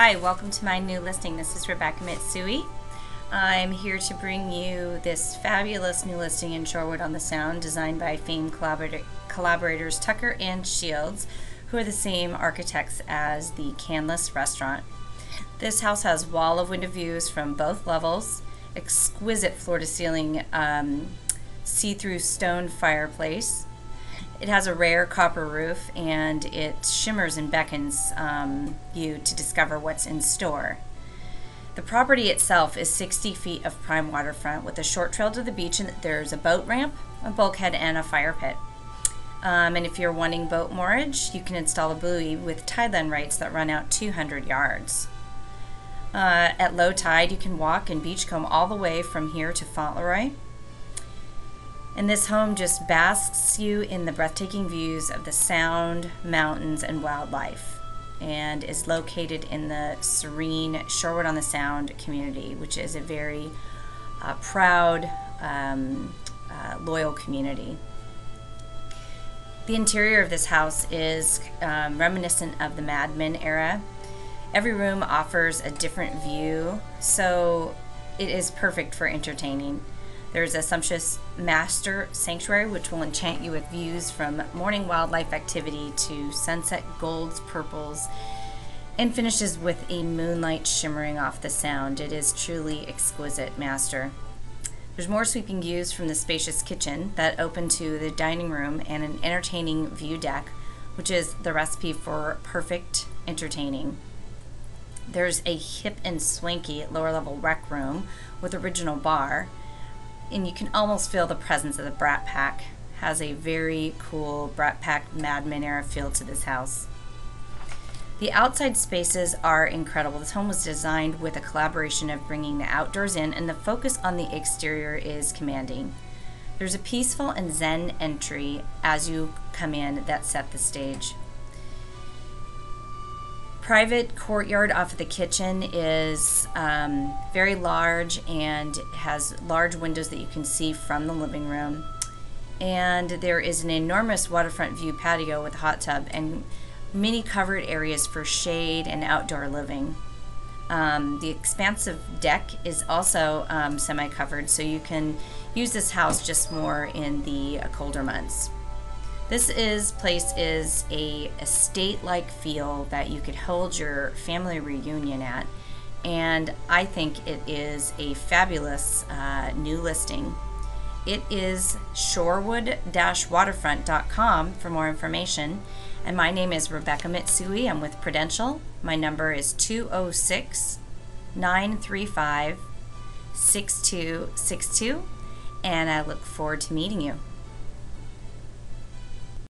Hi, welcome to my new listing. This is Rebecca Mitsui. I'm here to bring you this fabulous new listing in Shorewood on the Sound, designed by famed collaborator, collaborators Tucker and Shields, who are the same architects as the Canlis restaurant. This house has wall of window views from both levels, exquisite floor to ceiling um, see through stone fireplace. It has a rare copper roof and it shimmers and beckons um, you to discover what's in store. The property itself is 60 feet of prime waterfront with a short trail to the beach, and there's a boat ramp, a bulkhead, and a fire pit. Um, and if you're wanting boat moorage, you can install a buoy with tideland rights that run out 200 yards. Uh, at low tide, you can walk and beachcomb all the way from here to Fauntleroy. And this home just basks you in the breathtaking views of the sound, mountains, and wildlife, and is located in the serene Shorewood on the Sound community, which is a very uh, proud, um, uh, loyal community. The interior of this house is um, reminiscent of the Mad Men era. Every room offers a different view, so it is perfect for entertaining. There's a sumptuous master sanctuary which will enchant you with views from morning wildlife activity to sunset golds, purples, and finishes with a moonlight shimmering off the sound. It is truly exquisite, master. There's more sweeping views from the spacious kitchen that open to the dining room and an entertaining view deck, which is the recipe for perfect entertaining. There's a hip and swanky lower level rec room with original bar and you can almost feel the presence of the Brat Pack. Has a very cool Brat Pack Mad Men era feel to this house. The outside spaces are incredible. This home was designed with a collaboration of bringing the outdoors in, and the focus on the exterior is commanding. There's a peaceful and zen entry as you come in that set the stage private courtyard off of the kitchen is um, very large and has large windows that you can see from the living room. And there is an enormous waterfront view patio with a hot tub and many covered areas for shade and outdoor living. Um, the expansive deck is also um, semi covered, so you can use this house just more in the colder months. This is place is a estate-like feel that you could hold your family reunion at, and I think it is a fabulous uh, new listing. It is shorewood-waterfront.com for more information. And my name is Rebecca Mitsui. I'm with Prudential. My number is 206 935 6262, and I look forward to meeting you.